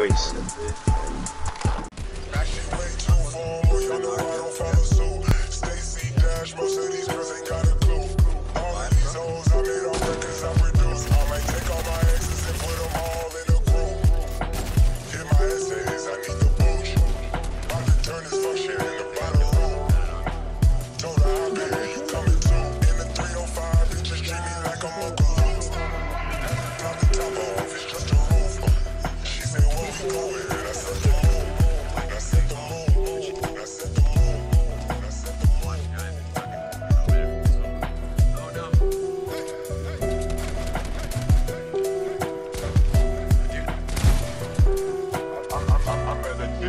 waste.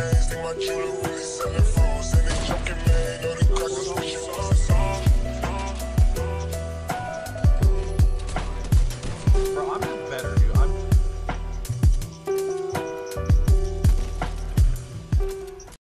change, think my jewelry really selling frozen.